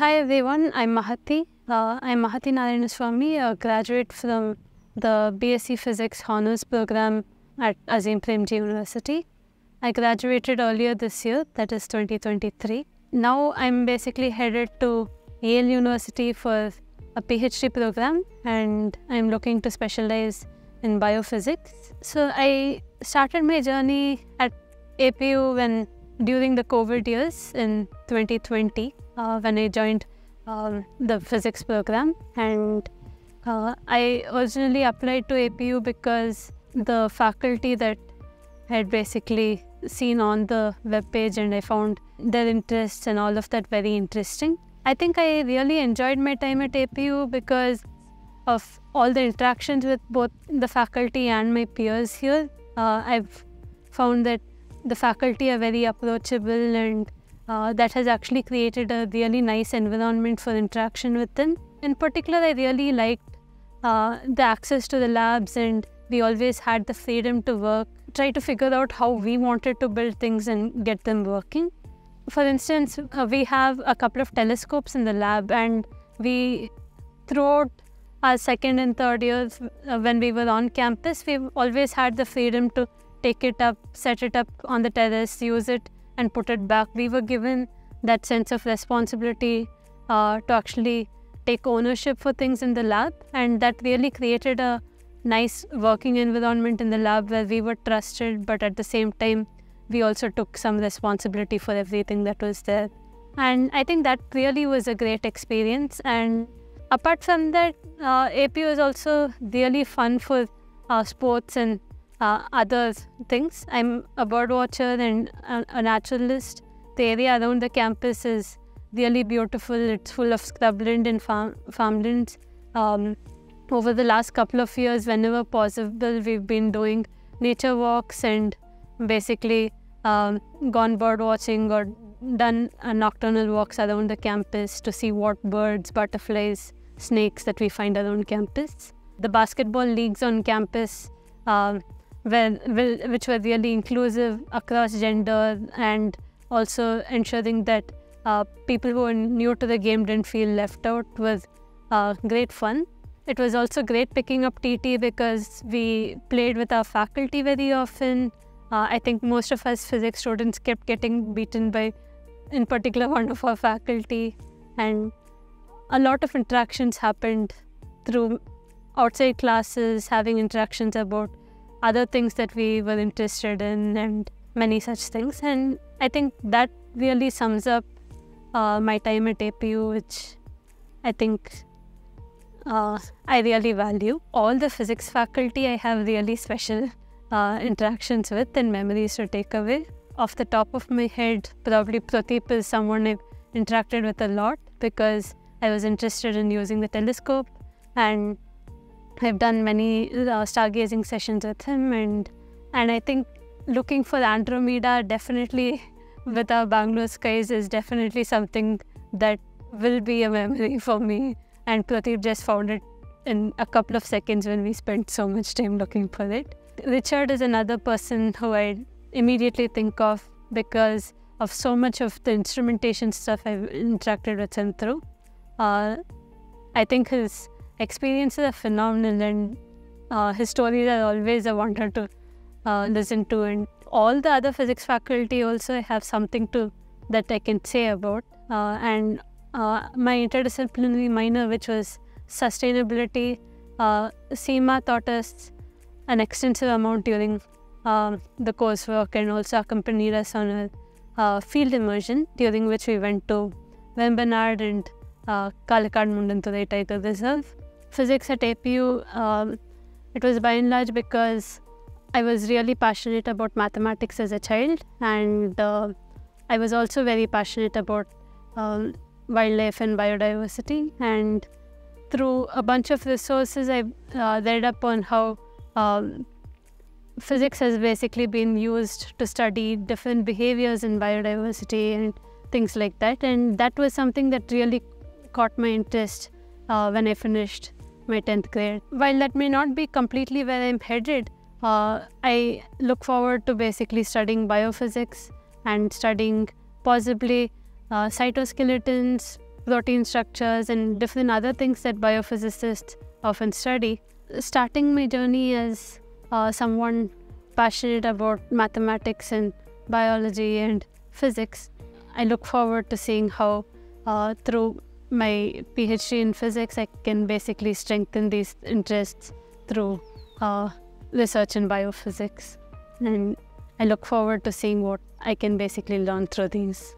Hi everyone, I'm Mahathi. Uh, I'm Mahathi Narayanaswamy, a graduate from the BSc Physics Honours program at Azim Premji University. I graduated earlier this year, that is 2023. Now I'm basically headed to Yale University for a PhD program and I'm looking to specialize in biophysics. So I started my journey at APU when during the COVID years in 2020 uh, when I joined um, the physics program. And uh, I originally applied to APU because the faculty that had basically seen on the web page and I found their interests and all of that very interesting. I think I really enjoyed my time at APU because of all the interactions with both the faculty and my peers here. Uh, I've found that the faculty are very approachable and uh, that has actually created a really nice environment for interaction with them. In particular, I really liked uh, the access to the labs and we always had the freedom to work, try to figure out how we wanted to build things and get them working. For instance, uh, we have a couple of telescopes in the lab and we, throughout our second and third years uh, when we were on campus, we've always had the freedom to take it up, set it up on the terrace, use it and put it back. We were given that sense of responsibility uh, to actually take ownership for things in the lab, and that really created a nice working environment in the lab where we were trusted, but at the same time, we also took some responsibility for everything that was there. And I think that really was a great experience. And apart from that, uh, APU is also really fun for uh, sports and uh, other things. I'm a bird watcher and a, a, naturalist. The area around the campus is really beautiful. It's full of scrubland and farm, farmlands. Um, over the last couple of years, whenever possible, we've been doing nature walks and basically um, gone bird watching or done uh, nocturnal walks around the campus to see what birds, butterflies, snakes that we find around campus. The basketball leagues on campus where, which were really inclusive across gender and also ensuring that uh, people who are new to the game didn't feel left out was uh, great fun. It was also great picking up TT because we played with our faculty very often. Uh, I think most of us physics students kept getting beaten by, in particular, one of our faculty, and a lot of interactions happened through outside classes, having interactions about other things that we were interested in and many such things. And I think that really sums up uh, my time at APU, which I think uh, I really value. All the physics faculty I have really special uh, interactions with and memories to take away. Off the top of my head, probably Pradeep is someone I've interacted with a lot because I was interested in using the telescope and I've done many uh, stargazing sessions with him, and and I think looking for Andromeda definitely with our Bangalore skies is definitely something that will be a memory for me. And Pradeep just found it in a couple of seconds when we spent so much time looking for it. Richard is another person who I immediately think of because of so much of the instrumentation stuff I've interacted with him through. Uh, I think his experiences are phenomenal and uh, his stories are always a wonder to uh, listen to. And all the other physics faculty also have something to that I can say about. Uh, and uh, my interdisciplinary minor which was sustainability uh, Seema taught us an extensive amount during um, the coursework and also accompanied us on a uh, field immersion during which we went to Vembanad and uh, Kalakad Mundanturai Tiger Reserve physics at APU, um, it was by and large because I was really passionate about mathematics as a child, and uh, I was also very passionate about um, wildlife and biodiversity. And through a bunch of resources, I uh, read up on how um, physics has basically been used to study different behaviors in biodiversity and things like that. And that was something that really caught my interest uh, when I finished my 10th grade. While that may not be completely where I'm headed, uh, I look forward to basically studying biophysics and studying possibly uh, cytoskeletons, protein structures and different other things that biophysicists often study. Starting my journey as uh, someone passionate about mathematics and biology and physics, I look forward to seeing how uh, through my PhD in physics, I can basically strengthen these interests through uh, research in biophysics. And I look forward to seeing what I can basically learn through these.